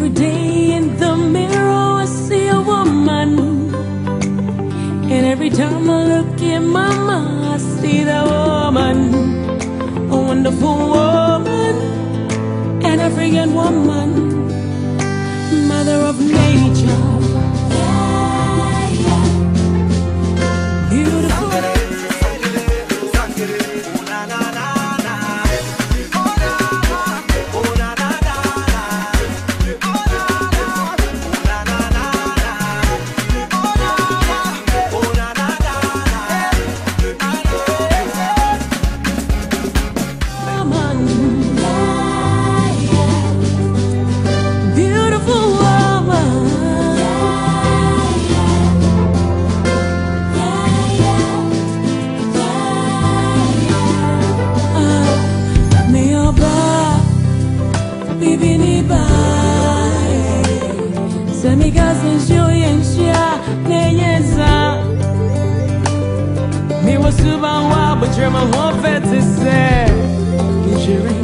Every day in the mirror I see a woman. And every time I look in my mind I see that woman. A wonderful woman. An African woman. souvent, moi, but je m'en refais, tu sais. Et j'ai ri.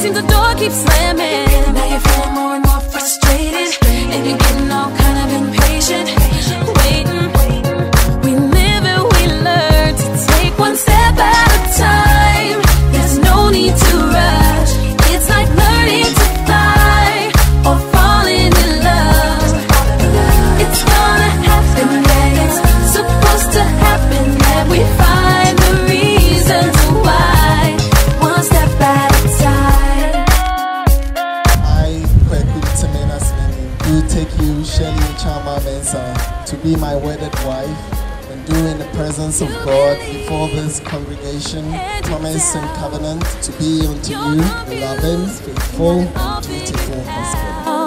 seems the door keeps slamming. Now you're feeling more and more frustrated, and you be my wedded wife and do in the presence of God before this congregation promise and covenant to be unto you a loving, faithful, and dutiful husband.